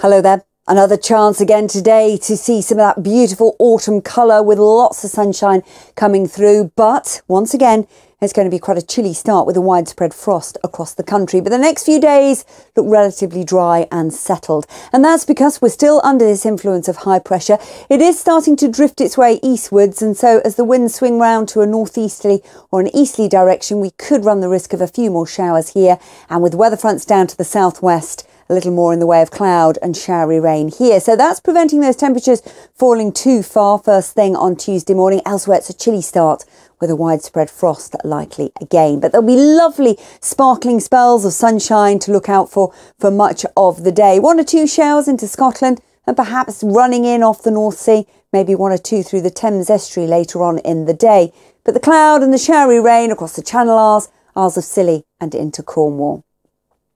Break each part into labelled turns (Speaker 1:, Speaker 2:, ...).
Speaker 1: Hello there. Another chance again today to see some of that beautiful autumn colour with lots of sunshine coming through. But once again, it's going to be quite a chilly start with a widespread frost across the country. But the next few days look relatively dry and settled. And that's because we're still under this influence of high pressure. It is starting to drift its way eastwards. And so as the winds swing round to a northeasterly or an easterly direction, we could run the risk of a few more showers here. And with weather fronts down to the southwest, a little more in the way of cloud and showery rain here. So that's preventing those temperatures falling too far first thing on Tuesday morning. Elsewhere, it's a chilly start with a widespread frost likely again. But there'll be lovely sparkling spells of sunshine to look out for for much of the day. One or two showers into Scotland and perhaps running in off the North Sea, maybe one or two through the Thames estuary later on in the day. But the cloud and the showery rain across the Channel Isles, Isles of Scilly and into Cornwall.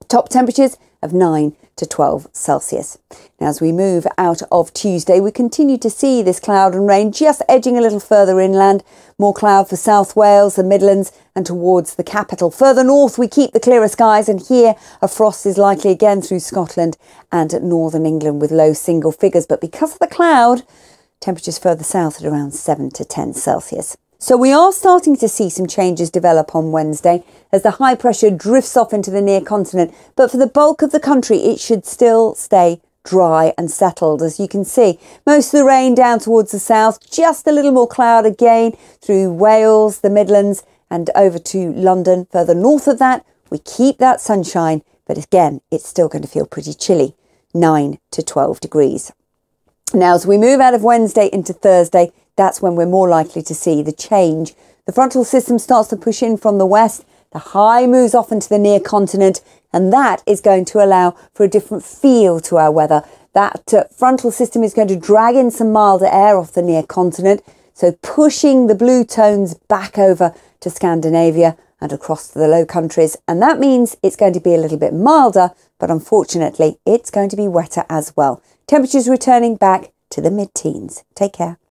Speaker 1: Top temperatures of 9 to 12 Celsius. Now, as we move out of Tuesday, we continue to see this cloud and rain just edging a little further inland. More cloud for South Wales, the Midlands, and towards the capital. Further north, we keep the clearer skies, and here a frost is likely again through Scotland and northern England with low single figures. But because of the cloud, temperatures further south at around 7 to 10 Celsius. So we are starting to see some changes develop on Wednesday as the high pressure drifts off into the near continent. But for the bulk of the country, it should still stay dry and settled. As you can see, most of the rain down towards the south, just a little more cloud again through Wales, the Midlands, and over to London. Further north of that, we keep that sunshine, but again, it's still going to feel pretty chilly 9 to 12 degrees. Now, as we move out of Wednesday into Thursday, that's when we're more likely to see the change. The frontal system starts to push in from the west, the high moves off into the near continent, and that is going to allow for a different feel to our weather. That uh, frontal system is going to drag in some milder air off the near continent, so pushing the blue tones back over to Scandinavia and across to the Low Countries. And that means it's going to be a little bit milder, but unfortunately, it's going to be wetter as well. Temperatures returning back to the mid teens. Take care.